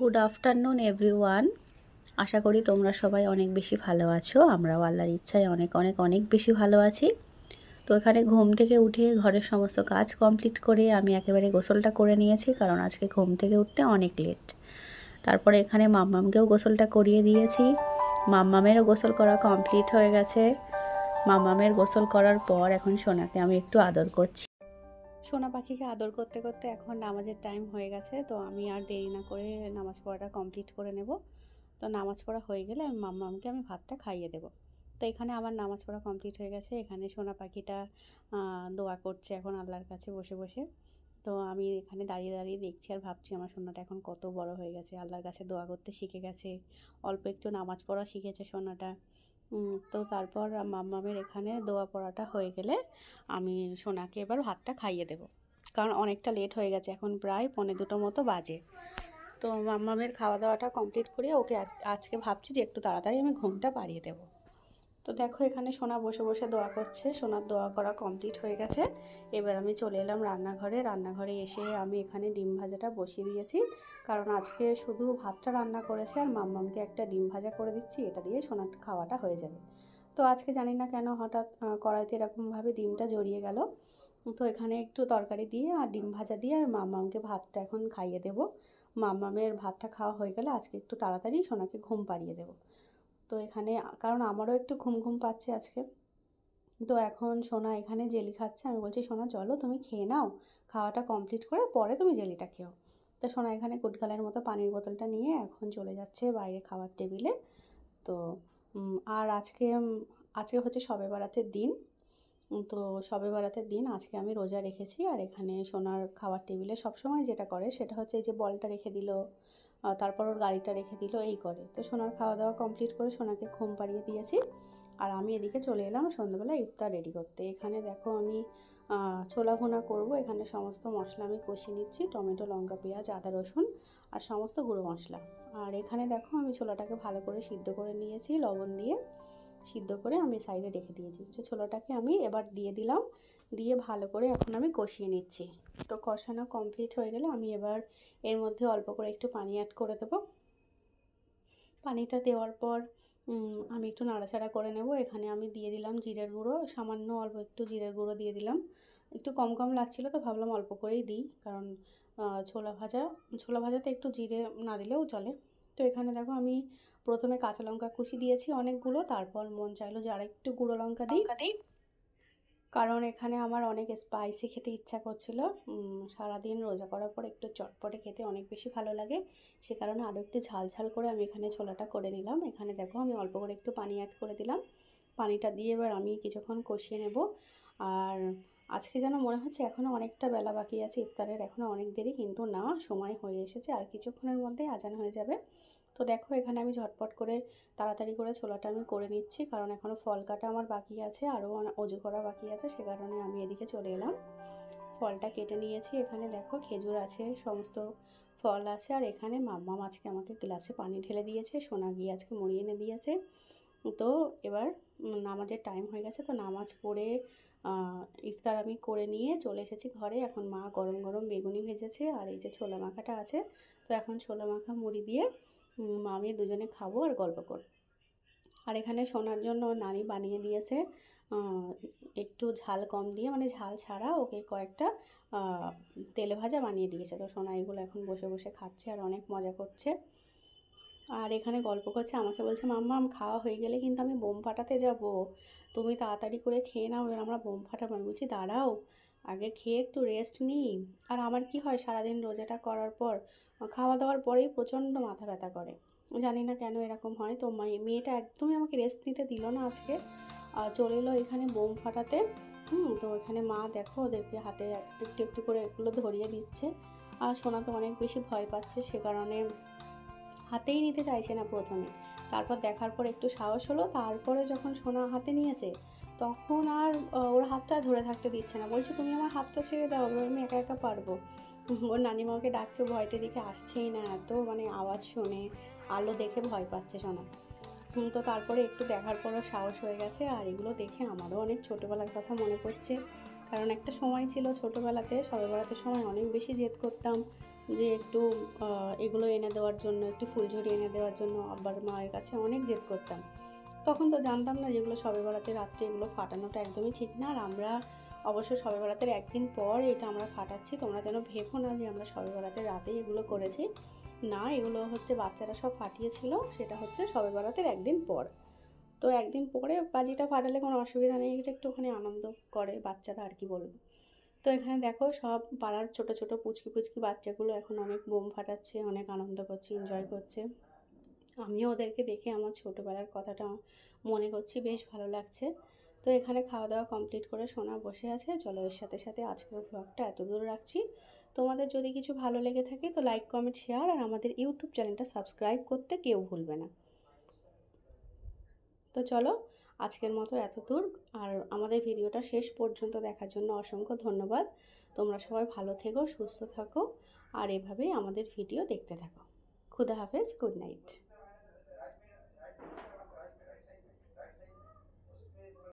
Good afternoon everyone আশা করি তোমরা সবাই অনেক বেশি ভালো আছো। আমরাও আল্লাহর ইচ্ছায় অনেক অনেক অনেক বেশি ভালো আছি। তো এখানে ঘুম থেকে উঠে ঘরের সমস্ত কাজ কমপ্লিট করে আমি একেবারে গোসলটা করে নিয়েছি, কারণ আজকে ঘুম থেকে উঠতে অনেক লেট তারপরে এখানে মাম্মামকেও গোসলটা করিয়ে দিয়েছি। মাম্মামেরও গোসল করা কমপ্লিট হয়ে গেছে। মাম্মামের গোসল করার পর এখন সোনাকে আমি একটু আদর করছি। সোনা পাখিকে আদর করতে করতে এখন নামাজের টাইম হয়ে গেছে, তো আমি আর দেরি না করে নামাজ পড়াটা কমপ্লিট করে নেব। তো নামাজ পড়া হয়ে গেলে আমি মাম্মামকে আমি ভাতটা খাইয়ে দেবো। তো এখানে আমার নামাজ পড়া কমপ্লিট হয়ে গেছে, এখানে সোনা পাখিটা দোয়া করছে এখন আল্লাহর কাছে বসে বসে। তো আমি এখানে দাঁড়িয়ে দাঁড়িয়ে দেখছি আর ভাবছি আমার সোনাটা এখন কত বড় হয়ে গেছে। আল্লাহর কাছে দোয়া করতে শিখে গেছে, অল্প একটু নামাজ পড়া শিখেছে সোনাটা। তো তারপর মাম্মামের এখানে দোয়া পড়াটা হয়ে গেলে আমি সোনাকে এবার ভাতটা খাইয়ে দেব। কারণ অনেকটা লেট হয়ে গেছে, এখন প্রায় পনেরো দুটো মতো বাজে। তো মাম্মামের খাওয়া দাওয়াটা কমপ্লিট করে ওকে আজকে ভাবছি যে একটু তাড়াতাড়ি আমি ঘুমটা পাড়িয়ে দেবো। তো দেখো এখানে সোনা বসে বসে দোয়া করছে। সোনার দোয়া করা কমপ্লিট হয়ে গেছে। এবার আমি চলে এলাম রান্নাঘরে। রান্নাঘরে এসে আমি এখানে ডিম ভাজাটা বসিয়ে দিয়েছি। কারণ আজকে শুধু ভাতটা রান্না করেছে আর মাম্মামকে একটা ডিম ভাজা করে দিচ্ছি। এটা দিয়ে সোনার খাওয়াটা হয়ে যাবে। তো আজকে জানি না কেন হঠাৎ কড়াইতে এরকমভাবে ডিমটা জড়িয়ে গেল। তো এখানে একটু তরকারি দিয়ে আর ডিম ভাজা দিয়ে আর মাম্মামকে ভাতটা এখন খাইয়ে দেবো। মাম্মামের ভাতটা খাওয়া হয়ে গেলে আজকে একটু তাড়াতাড়ি সোনাকে ঘুম পাড়িয়ে দেবো। তো এখানে, কারণ আমারও একটু ঘুম ঘুম পাচ্ছে আজকে। তো এখন সোনা এখানে জেলি খাচ্ছে। আমি বলছি, সোনা চলো তুমি খেয়ে নাও, খাওয়াটা কমপ্লিট করে পরে তুমি জেলিটা খেও। তো সোনা এখানে কুটকালের মতো পানির বোতলটা নিয়ে এখন চলে যাচ্ছে বাইরে খাওয়ার টেবিলে। তো আর আজকে আজকে হচ্ছে সবে বারাতের দিন তো সবে বারাতের দিন আজকে আমি রোজা রেখেছি। আর এখানে সোনার খাওয়ার টেবিলে সবসময় যেটা করে সেটা হচ্ছে এই যে বলটা রেখে দিল তারপর ওর গাড়িটা রেখে দিল এই করে। তো সোনার খাওয়া দাওয়া কমপ্লিট করে সোনাকে ঘুম পাড়িয়ে দিয়েছি। আর আমি এদিকে চলে এলাম সন্ধ্যাবেলা ইফতার রেডি করতে। এখানে দেখো আমি ছোলা ভুনা করব। এখানে সমস্ত মশলা আমি কষিয়ে নিচ্ছি। টমেটো, লঙ্কা, পেঁয়াজ, আদা, রসুন আর সমস্ত গুঁড়ো মশলা। আর এখানে দেখো আমি ছোলাটাকে ভালো করে সিদ্ধ করে নিয়েছি লবণ দিয়ে। সিদ্ধ করে আমি সাইডে রেখে দিয়েছি। তো ছোলাটাকে আমি এবার দিয়ে দিলাম, দিয়ে ভালো করে এখন আমি কষিয়ে নিচ্ছি। তো কষানো কমপ্লিট হয়ে গেলে আমি এবার এর মধ্যে অল্প করে একটু পানি অ্যাড করে দেবো। পানিটা দেওয়ার পর আমি একটু নাড়াচাড়া করে নেব। এখানে আমি দিয়ে দিলাম জিরের গুঁড়ো, সামান্য অল্প একটু জিরের গুঁড়ো দিয়ে দিলাম। একটু কম কম লাগছিল তো ভাবলাম অল্প করেই দিই, কারণ ছোলা ভাজা, ছোলা ভাজাতে একটু জিরে না দিলেও চলে। তো এখানে দেখো আমি প্রথমে কাঁচা লঙ্কা কুচি দিয়েছি অনেকগুলো তারপর মন চাইলো যে আরেকটু গুঁড়ো লঙ্কা দিই। কারণ এখানে আমার অনেক স্পাইসি খেতে ইচ্ছা করছিল। সারাদিন রোজা করার পর একটু চটপটে খেতে অনেক বেশি ভালো লাগে। সে কারণে আরও একটু ঝাল ঝাল করে আমি এখানে ছোলাটা করে নিলাম। এখানে দেখো আমি অল্প করে একটু পানি অ্যাড করে দিলাম। পানিটা দিয়ে এবার আমি কিছুক্ষণ কষিয়ে নেব। আর আজকে যেন মনে হচ্ছে এখনও অনেকটা বেলা বাকি আছে ইফতারের এখনও অনেক দেরি কিন্তু না সময় হয়ে এসেছে। আর কিছুক্ষণের মধ্যেই আজান হয়ে যাবে। তো দেখো, এখানে আমি ঝটপট করে তাড়াতাড়ি করে ছোলাটা আমি করে নিচ্ছি, কারণ এখনও ফল কাটা আমার বাকি আছে, আরও অজু করা বাকি আছে, সে কারণে আমি এদিকে চলে এলাম। ফলটা কেটে নিয়েছি, এখানে দেখো খেজুর আছে, সমস্ত ফল আছে, আর এখানে মাম্মা আজকে আমাকে গ্লাসে পানি ঢেলে দিয়েছে, সোনা গিয়ে আজকে মুড়িয়ে এনে দিয়েছে। তো এবার নামাজের টাইম হয়ে গেছে, তো নামাজ পড়ে ইফতার আমি করে নিয়ে চলে এসেছি ঘরে। এখন মা গরম গরম বেগুনি ভেজেছে, আর এই যে ছোলা মাখাটা আছে, তো এখন ছোলা মাখা মুড়ি দিয়ে আমি দুজনে খাব আর গল্প করব আর এখানে সোনার জন্য নানি বানিয়ে দিয়েছে একটু ঝাল কম দিয়ে মানে ঝাল ছাড়া ওকে কয়েকটা তেলে ভাজা বানিয়ে দিয়েছে। তো সোনা এগুলো এখন বসে বসে খাচ্ছে আর অনেক মজা করছে। আর এখানে গল্প করছে, আমাকে বলছে, মাম্মা খাওয়া হয়ে গেলে কিন্তু আমি বোম ফাটাতে যাব। তুমি তাড়াতাড়ি করে খেয়ে নাও আমরা বোম ফাটাবো। আমি বলছি, দাঁড়াও আগে খেয়ে একটু রেস্ট নিই। আর আমার কি হয়, সারাদিন রোজাটা করার পর খাওয়া দাওয়ার পরেই প্রচণ্ড মাথা ব্যথা করে। জানি না কেন এরকম হয়। তো মেয়েটা একদমই আমাকে রেস্ট নিতে দিল না আজকে। চলে এলো এখানে বোম ফাটাতে। হুম, তো এখানে মা দেখো, ওদেরকে হাতে একটু একটু করে এগুলো ধরিয়ে দিচ্ছে। আর সোনা তো অনেক বেশি ভয় পাচ্ছে, সে কারণে হাতেই নিতে চাইছে না প্রথমে। তারপর দেখার পর একটু সাহস হলো। তারপরে যখন সোনা হাতে নিয়েছে তখন আর ওর হাতটা ধরে থাকতে দিচ্ছে না। বলছে, তুমি আমার হাতটা ছেড়ে দাও আমি একা একা পারব। ওর নানিমাকে ডাকছে, ভয়তে দেখে আসছেই না এত মানে আওয়াজ শুনে, আলো দেখে ভয় পাচ্ছে সোনা। তো তারপরে একটু দেখার পরও সাহস হয়ে গেছে, আর এগুলো দেখে আমারও অনেক ছোটোবেলার কথা মনে পড়ছে। কারণ একটা সময় ছিল ছোটোবেলাতে সবে বেড়াতে সময় অনেক বেশি জেদ করতাম যে একটু এগুলো এনে দেওয়ার জন্য, একটু ফুলঝুরি এনে দেওয়ার জন্য আব্বার মায়ের কাছে অনেক জেদ করতাম। তখন তো জানতাম না যেগুলো সবে বেড়াতে রাত্রে এগুলো ফাটানোটা একদমই ঠিক না। আর আমরা অবশ্য সবে বেড়াতে একদিন পর এটা আমরা ফাটাচ্ছি, তোমরা যেন ভেবো না যে আমরা সবে বেড়াতে রাতেই এগুলো করেছি। না, এগুলো হচ্ছে বাচ্চারা সব ফাটিয়েছিল, সেটা হচ্ছে সবে বেড়াতের একদিন পর। তো একদিন পরে বাজিটা ফাটালে কোনো অসুবিধা নেই, এটা একটুখানি আনন্দ করে বাচ্চারা আর কি বলব। তো এখানে দেখো সব পাড়ার ছোট ছোট পুচকি পুচকি বাচ্চাগুলো এখন অনেক বোম ফাটাচ্ছে, অনেক আনন্দ করছে এনজয় করছে। আমিও ওদেরকে দেখে আমার ছোটোবেলার কথাটা মনে করছি বেশ ভালো লাগছে। তো এখানে খাওয়া দাওয়া কমপ্লিট করে সোনা বসে আছে। চলো এর সাথে সাথে আজকের ভ্লগটা এত দূর রাখছি। তোমাদের যদি কিছু ভালো লেগে থাকে তো লাইক কমেন্ট শেয়ার আর আমাদের ইউটিউব চ্যানেলটা সাবস্ক্রাইব করতে কেউ ভুলবে না। তো চলো আজকের মতো এত দূর আর আমাদের ভিডিওটা শেষ পর্যন্ত দেখার জন্য অসংখ্য ধন্যবাদ। তোমরা সবাই ভালো থেকো, সুস্থ থাকো আর এভাবেই আমাদের ভিডিও দেখতে থাকো। খুদা হাফেজ গুড নাইট